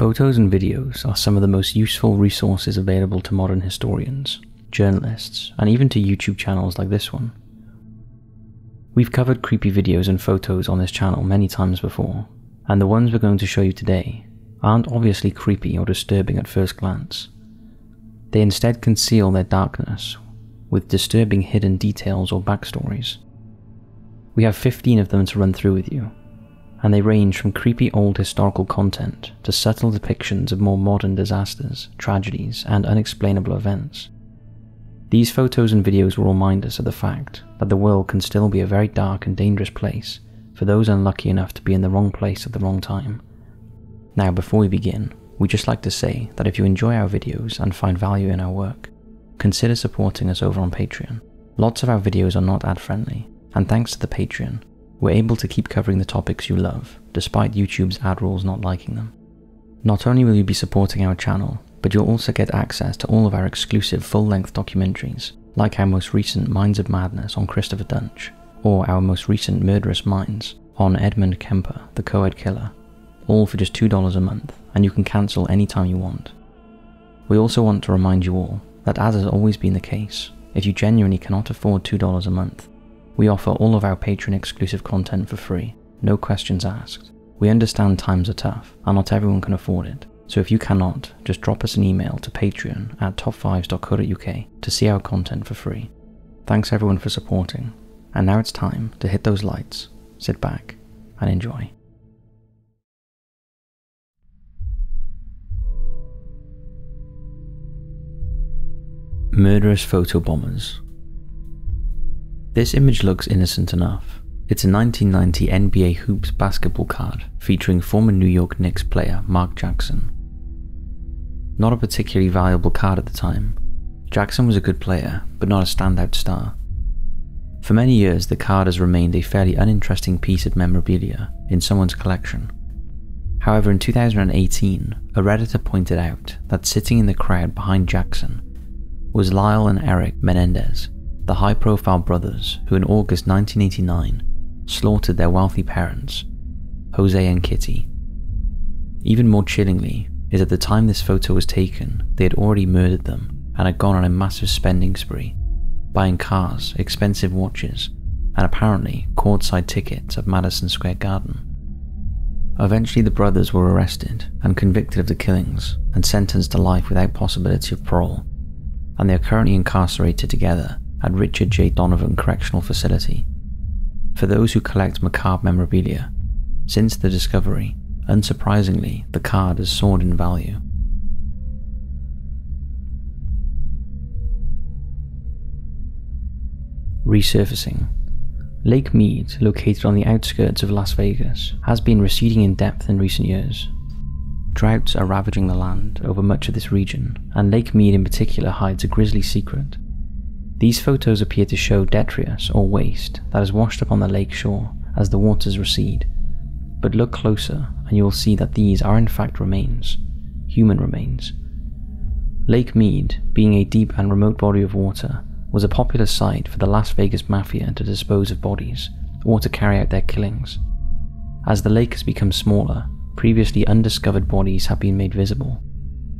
Photos and videos are some of the most useful resources available to modern historians, journalists, and even to YouTube channels like this one. We've covered creepy videos and photos on this channel many times before, and the ones we're going to show you today aren't obviously creepy or disturbing at first glance. They instead conceal their darkness with disturbing hidden details or backstories. We have 15 of them to run through with you, and they range from creepy old historical content to subtle depictions of more modern disasters, tragedies, and unexplainable events. These photos and videos will remind us of the fact that the world can still be a very dark and dangerous place for those unlucky enough to be in the wrong place at the wrong time. Now, before we begin, we'd just like to say that if you enjoy our videos and find value in our work, consider supporting us over on Patreon. Lots of our videos are not ad friendly, and thanks to the Patreon, we're able to keep covering the topics you love, despite YouTube's ad rules not liking them. Not only will you be supporting our channel, but you'll also get access to all of our exclusive full-length documentaries, like our most recent Minds of Madness on Christopher Duntsch, or our most recent Murderous Minds on Edmund Kemper, the co-ed killer, all for just $2 a month, and you can cancel anytime you want. We also want to remind you all that as has always been the case, if you genuinely cannot afford $2 a month, we offer all of our Patreon exclusive content for free, no questions asked. We understand times are tough, and not everyone can afford it. So if you cannot, just drop us an email to patreon at top5s.co.uk to see our content for free. Thanks everyone for supporting, and now it's time to hit those lights, sit back, and enjoy. Murderous photo bombers this image looks innocent enough. It's a 1990 NBA Hoops basketball card featuring former New York Knicks player Mark Jackson. Not a particularly valuable card at the time, Jackson was a good player, but not a standout star. For many years, the card has remained a fairly uninteresting piece of memorabilia in someone's collection. However, in 2018, a Redditor pointed out that sitting in the crowd behind Jackson was Lyle and Eric Menendez, the high profile brothers who in August 1989 slaughtered their wealthy parents, Jose and Kitty. Even more chillingly is that at the time this photo was taken, they had already murdered them and had gone on a massive spending spree, buying cars, expensive watches, and apparently courtside tickets at Madison Square Garden. Eventually, the brothers were arrested and convicted of the killings and sentenced to life without possibility of parole, and they are currently incarcerated together at Richard J. Donovan Correctional Facility. For those who collect macabre memorabilia, since the discovery, unsurprisingly, the card has soared in value. Resurfacing Lake Mead, located on the outskirts of Las Vegas, has been receding in depth in recent years. Droughts are ravaging the land over much of this region, and Lake Mead in particular hides a grisly secret these photos appear to show detritus or waste that has washed up on the lake shore as the waters recede, but look closer and you will see that these are in fact remains, human remains. Lake Mead, being a deep and remote body of water, was a popular site for the Las Vegas Mafia to dispose of bodies or to carry out their killings. As the lake has become smaller, previously undiscovered bodies have been made visible,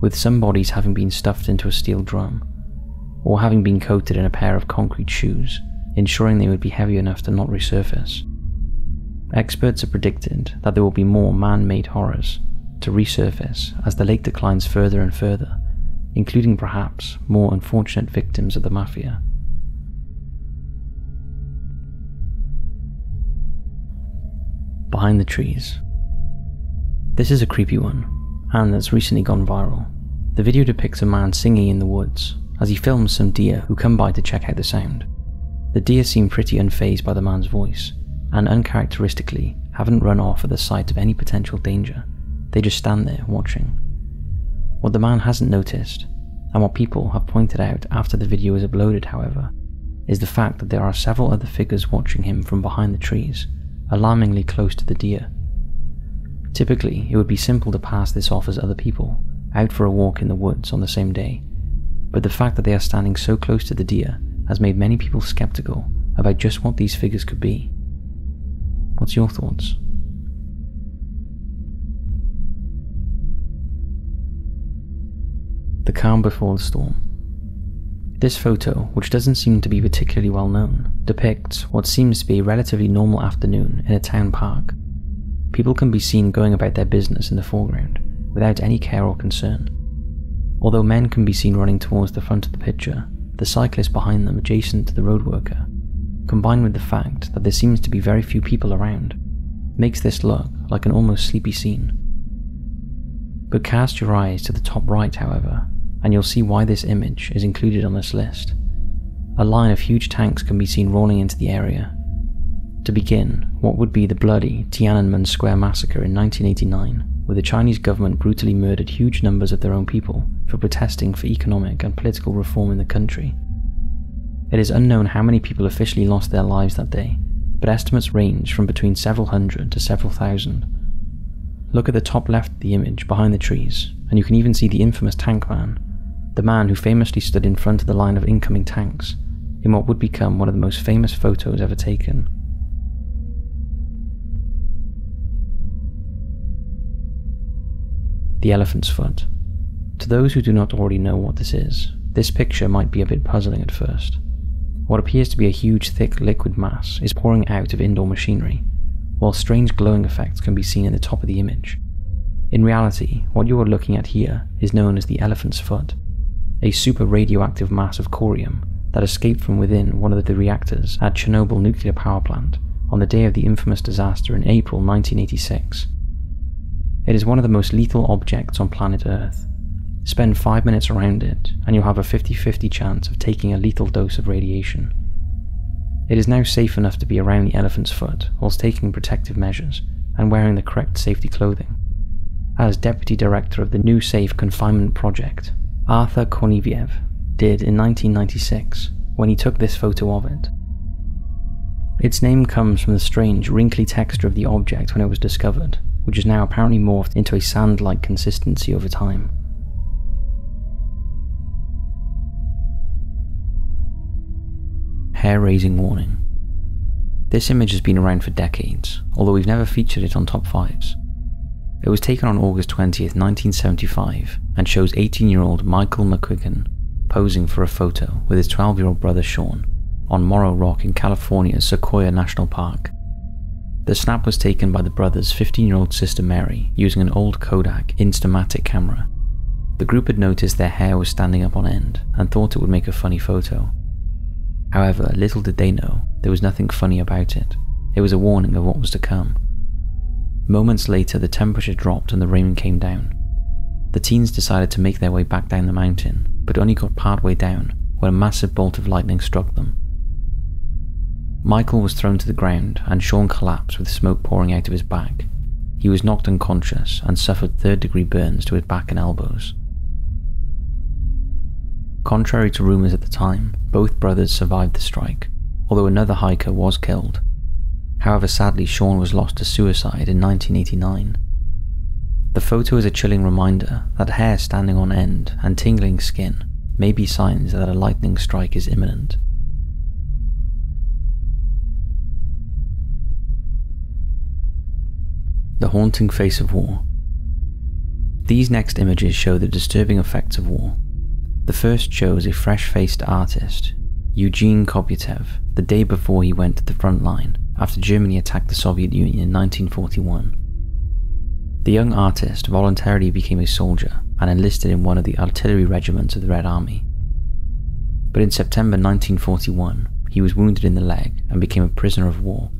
with some bodies having been stuffed into a steel drum or having been coated in a pair of concrete shoes, ensuring they would be heavy enough to not resurface. Experts have predicted that there will be more man made horrors to resurface as the lake declines further and further, including perhaps more unfortunate victims of the mafia. Behind the trees. This is a creepy one, and that's recently gone viral. The video depicts a man singing in the woods as he films some deer who come by to check out the sound. The deer seem pretty unfazed by the man's voice, and uncharacteristically haven't run off at the sight of any potential danger. They just stand there watching. What the man hasn't noticed, and what people have pointed out after the video is uploaded, however, is the fact that there are several other figures watching him from behind the trees, alarmingly close to the deer. Typically, it would be simple to pass this off as other people, out for a walk in the woods on the same day, but the fact that they are standing so close to the deer has made many people skeptical about just what these figures could be. What's your thoughts? The Calm Before the Storm. This photo, which doesn't seem to be particularly well known, depicts what seems to be a relatively normal afternoon in a town park. People can be seen going about their business in the foreground, without any care or concern. Although men can be seen running towards the front of the picture, the cyclist behind them adjacent to the road worker, combined with the fact that there seems to be very few people around, makes this look like an almost sleepy scene. But cast your eyes to the top right, however, and you'll see why this image is included on this list. A line of huge tanks can be seen rolling into the area. To begin, what would be the bloody Tiananmen Square massacre in 1989, where the Chinese government brutally murdered huge numbers of their own people for protesting for economic and political reform in the country. It is unknown how many people officially lost their lives that day, but estimates range from between several hundred to several thousand. Look at the top left of the image behind the trees, and you can even see the infamous tank man, the man who famously stood in front of the line of incoming tanks in what would become one of the most famous photos ever taken. The elephant's foot. To those who do not already know what this is, this picture might be a bit puzzling at first. What appears to be a huge thick liquid mass is pouring out of indoor machinery, while strange glowing effects can be seen in the top of the image. In reality, what you are looking at here is known as the elephant's foot, a super radioactive mass of corium that escaped from within one of the reactors at Chernobyl nuclear power plant on the day of the infamous disaster in April 1986. It is one of the most lethal objects on planet Earth, Spend 5 minutes around it, and you'll have a 50 50 chance of taking a lethal dose of radiation. It is now safe enough to be around the elephant's foot whilst taking protective measures and wearing the correct safety clothing. As Deputy Director of the New Safe Confinement Project, Arthur Korneviev did in 1996 when he took this photo of it. Its name comes from the strange, wrinkly texture of the object when it was discovered, which is now apparently morphed into a sand like consistency over time. hair raising warning. This image has been around for decades, although we've never featured it on top 5s. It was taken on August 20th, 1975, and shows 18 year old Michael McQuiggan posing for a photo with his 12 year old brother Sean on Morro Rock in California's Sequoia National Park. The snap was taken by the brothers' 15 year old sister Mary using an old Kodak Instamatic camera. The group had noticed their hair was standing up on end and thought it would make a funny photo, However, little did they know, there was nothing funny about it. It was a warning of what was to come. Moments later, the temperature dropped and the rain came down. The teens decided to make their way back down the mountain, but only got part way down when a massive bolt of lightning struck them. Michael was thrown to the ground and Sean collapsed with smoke pouring out of his back. He was knocked unconscious and suffered third degree burns to his back and elbows. Contrary to rumours at the time, both brothers survived the strike, although another hiker was killed. However, sadly, Sean was lost to suicide in 1989. The photo is a chilling reminder that hair standing on end and tingling skin may be signs that a lightning strike is imminent. The haunting face of war. These next images show the disturbing effects of war the first shows a fresh-faced artist, Eugene Kobytev, the day before he went to the front line after Germany attacked the Soviet Union in 1941. The young artist voluntarily became a soldier and enlisted in one of the artillery regiments of the Red Army. But in September 1941, he was wounded in the leg and became a prisoner of war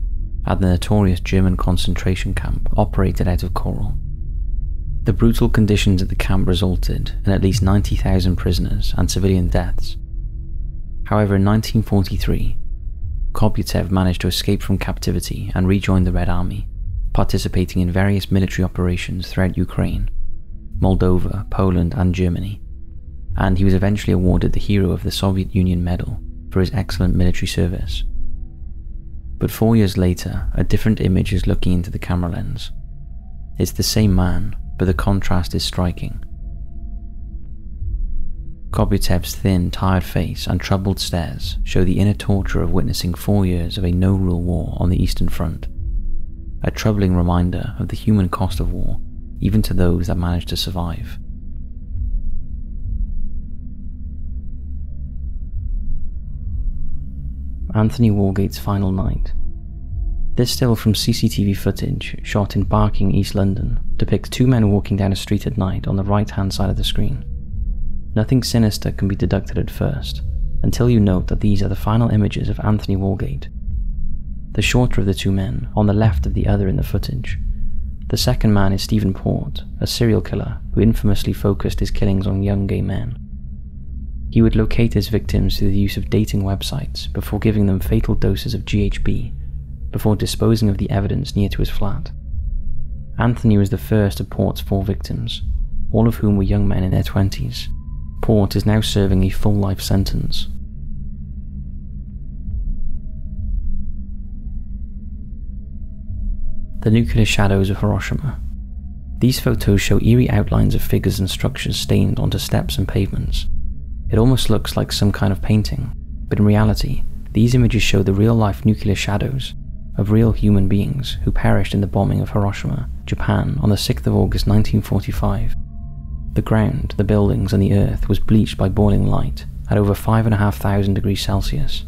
at the notorious German concentration camp operated out of Khorol. The brutal conditions at the camp resulted in at least 90,000 prisoners and civilian deaths. However, in 1943, Kobytev managed to escape from captivity and rejoin the Red Army, participating in various military operations throughout Ukraine, Moldova, Poland, and Germany, and he was eventually awarded the Hero of the Soviet Union Medal for his excellent military service. But four years later, a different image is looking into the camera lens. It's the same man, but the contrast is striking. Kobytev's thin, tired face and troubled stares show the inner torture of witnessing four years of a no-rule war on the Eastern Front. A troubling reminder of the human cost of war, even to those that manage to survive. Anthony Walgate's final night. This still from CCTV footage shot in Barking, East London, depicts two men walking down a street at night on the right hand side of the screen. Nothing sinister can be deducted at first, until you note that these are the final images of Anthony Walgate. The shorter of the two men, on the left of the other in the footage. The second man is Stephen Port, a serial killer who infamously focused his killings on young gay men. He would locate his victims through the use of dating websites before giving them fatal doses of GHB, before disposing of the evidence near to his flat. Anthony was the first of Port's four victims, all of whom were young men in their 20s. Port is now serving a full life sentence. The nuclear shadows of Hiroshima. These photos show eerie outlines of figures and structures stained onto steps and pavements. It almost looks like some kind of painting, but in reality, these images show the real life nuclear shadows of real human beings who perished in the bombing of Hiroshima, Japan on the 6th of August 1945. The ground, the buildings, and the earth was bleached by boiling light at over 5,500 degrees Celsius.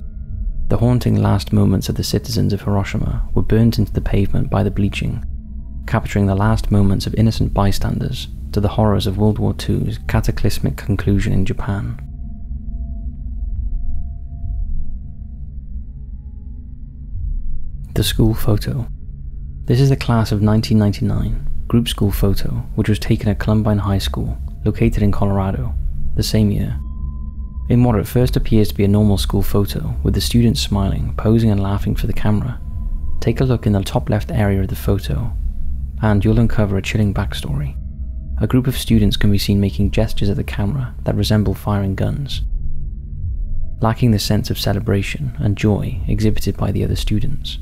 The haunting last moments of the citizens of Hiroshima were burnt into the pavement by the bleaching, capturing the last moments of innocent bystanders to the horrors of World War II's cataclysmic conclusion in Japan. The school photo. This is the class of 1999 group school photo which was taken at Columbine High School, located in Colorado, the same year. In what at first appears to be a normal school photo, with the students smiling, posing and laughing for the camera, take a look in the top left area of the photo, and you'll uncover a chilling backstory. A group of students can be seen making gestures at the camera that resemble firing guns, lacking the sense of celebration and joy exhibited by the other students.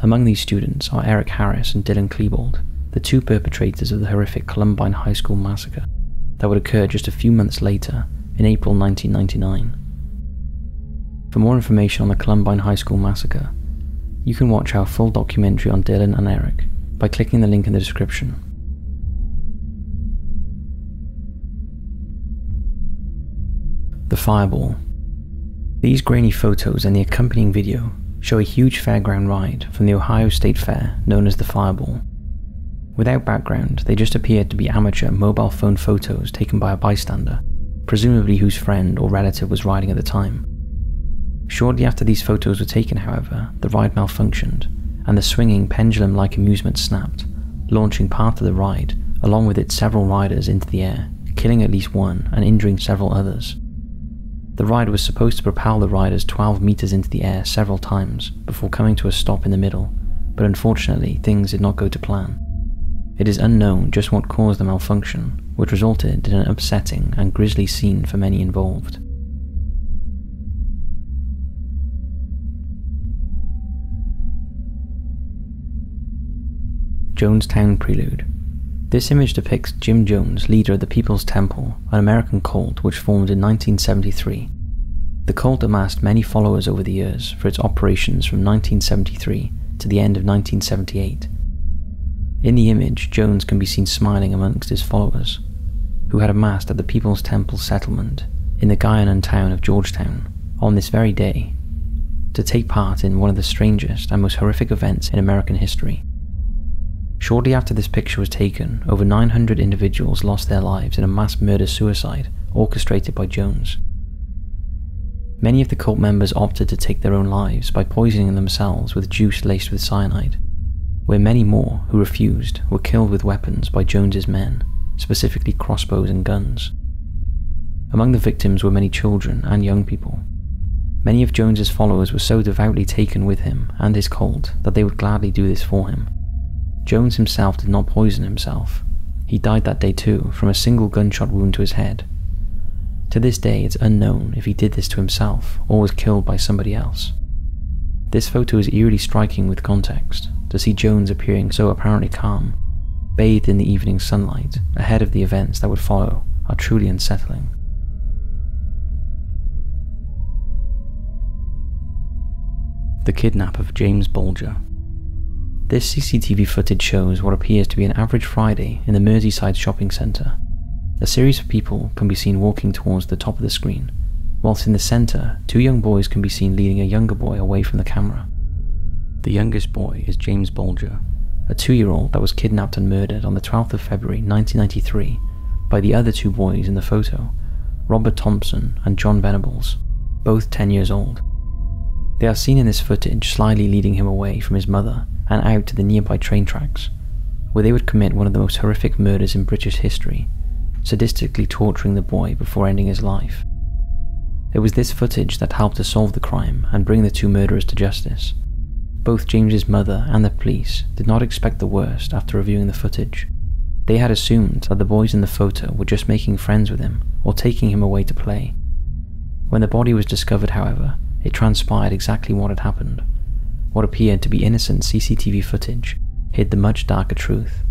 Among these students are Eric Harris and Dylan Klebold, the two perpetrators of the horrific Columbine High School massacre that would occur just a few months later in April 1999. For more information on the Columbine High School massacre, you can watch our full documentary on Dylan and Eric by clicking the link in the description. The Fireball. These grainy photos and the accompanying video show a huge fairground ride from the Ohio State Fair known as the Fireball. Without background, they just appeared to be amateur mobile phone photos taken by a bystander, presumably whose friend or relative was riding at the time. Shortly after these photos were taken, however, the ride malfunctioned, and the swinging pendulum like amusement snapped, launching part of the ride, along with its several riders, into the air, killing at least one and injuring several others. The ride was supposed to propel the riders 12 meters into the air several times before coming to a stop in the middle, but unfortunately things did not go to plan. It is unknown just what caused the malfunction, which resulted in an upsetting and grisly scene for many involved. Jonestown Prelude this image depicts Jim Jones, leader of the People's Temple, an American cult which formed in 1973. The cult amassed many followers over the years for its operations from 1973 to the end of 1978. In the image, Jones can be seen smiling amongst his followers, who had amassed at the People's Temple settlement in the Guyanan town of Georgetown on this very day to take part in one of the strangest and most horrific events in American history. Shortly after this picture was taken, over 900 individuals lost their lives in a mass murder suicide orchestrated by Jones. Many of the cult members opted to take their own lives by poisoning themselves with juice laced with cyanide, where many more who refused were killed with weapons by Jones's men, specifically crossbows and guns. Among the victims were many children and young people. Many of Jones's followers were so devoutly taken with him and his cult that they would gladly do this for him. Jones himself did not poison himself. He died that day too from a single gunshot wound to his head. To this day, it's unknown if he did this to himself or was killed by somebody else. This photo is eerily striking with context, to see Jones appearing so apparently calm, bathed in the evening sunlight, ahead of the events that would follow, are truly unsettling. The Kidnap of James Bulger this CCTV footage shows what appears to be an average Friday in the Merseyside shopping centre. A series of people can be seen walking towards the top of the screen, whilst in the centre, two young boys can be seen leading a younger boy away from the camera. The youngest boy is James Bulger, a two year old that was kidnapped and murdered on the 12th of February 1993 by the other two boys in the photo, Robert Thompson and John Venables, both 10 years old. They are seen in this footage slyly leading him away from his mother and out to the nearby train tracks, where they would commit one of the most horrific murders in British history, sadistically torturing the boy before ending his life. It was this footage that helped to solve the crime and bring the two murderers to justice. Both James's mother and the police did not expect the worst after reviewing the footage. They had assumed that the boys in the photo were just making friends with him or taking him away to play. When the body was discovered, however, it transpired exactly what had happened. What appeared to be innocent CCTV footage hid the much darker truth.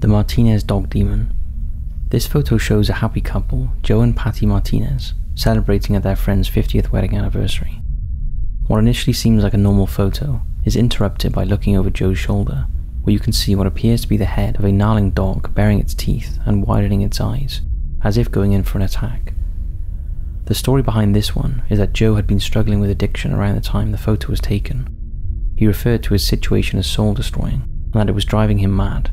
The Martinez Dog Demon. This photo shows a happy couple, Joe and Patty Martinez, celebrating at their friend's 50th wedding anniversary. What initially seems like a normal photo is interrupted by looking over Joe's shoulder, where you can see what appears to be the head of a gnarling dog baring its teeth and widening its eyes, as if going in for an attack. The story behind this one is that Joe had been struggling with addiction around the time the photo was taken. He referred to his situation as soul destroying, and that it was driving him mad,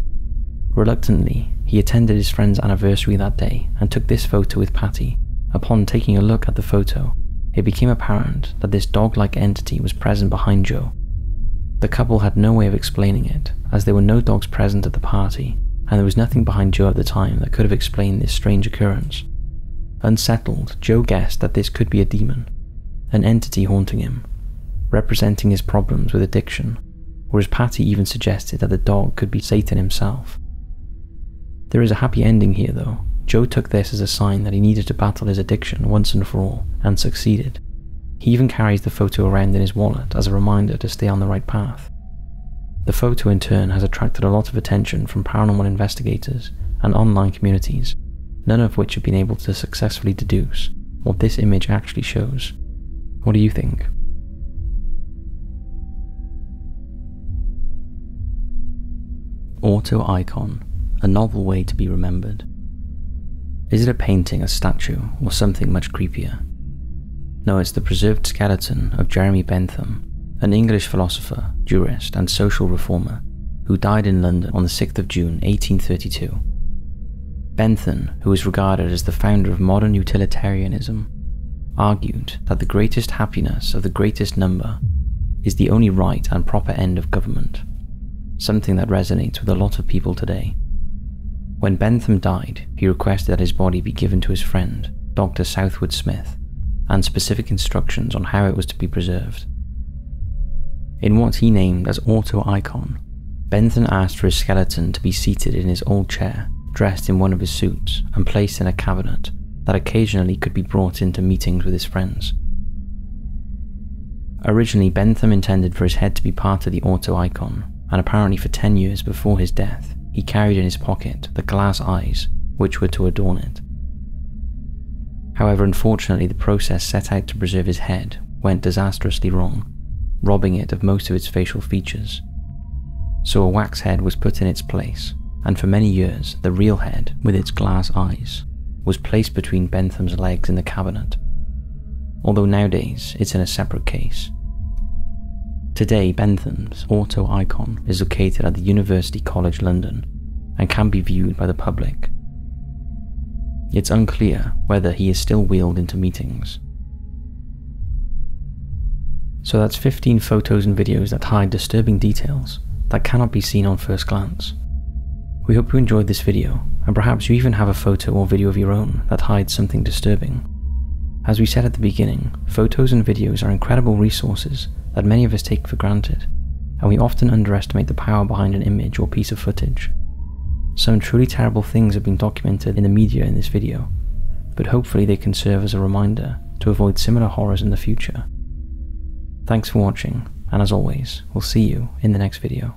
Reluctantly, he attended his friend's anniversary that day and took this photo with Patty. Upon taking a look at the photo, it became apparent that this dog like entity was present behind Joe. The couple had no way of explaining it, as there were no dogs present at the party, and there was nothing behind Joe at the time that could have explained this strange occurrence. Unsettled, Joe guessed that this could be a demon, an entity haunting him, representing his problems with addiction, whereas Patty even suggested that the dog could be Satan himself. There is a happy ending here, though. Joe took this as a sign that he needed to battle his addiction once and for all, and succeeded. He even carries the photo around in his wallet as a reminder to stay on the right path. The photo, in turn, has attracted a lot of attention from paranormal investigators and online communities, none of which have been able to successfully deduce what this image actually shows. What do you think? Auto Icon a novel way to be remembered. Is it a painting, a statue, or something much creepier? No, it's the preserved skeleton of Jeremy Bentham, an English philosopher, jurist, and social reformer who died in London on the 6th of June 1832. Bentham, who is regarded as the founder of modern utilitarianism, argued that the greatest happiness of the greatest number is the only right and proper end of government, something that resonates with a lot of people today. When Bentham died, he requested that his body be given to his friend, Dr. Southwood Smith, and specific instructions on how it was to be preserved. In what he named as Auto Icon, Bentham asked for his skeleton to be seated in his old chair, dressed in one of his suits, and placed in a cabinet that occasionally could be brought into meetings with his friends. Originally, Bentham intended for his head to be part of the Auto Icon, and apparently for 10 years before his death, he carried in his pocket the glass eyes which were to adorn it. However, unfortunately, the process set out to preserve his head went disastrously wrong, robbing it of most of its facial features. So a wax head was put in its place, and for many years, the real head, with its glass eyes, was placed between Bentham's legs in the cabinet. Although nowadays it's in a separate case. Today, Bentham's auto icon is located at the University College London and can be viewed by the public. It's unclear whether he is still wheeled into meetings. So that's 15 photos and videos that hide disturbing details that cannot be seen on first glance. We hope you enjoyed this video, and perhaps you even have a photo or video of your own that hides something disturbing. As we said at the beginning, photos and videos are incredible resources that many of us take for granted, and we often underestimate the power behind an image or piece of footage. Some truly terrible things have been documented in the media in this video, but hopefully they can serve as a reminder to avoid similar horrors in the future. Thanks for watching, and as always, we'll see you in the next video.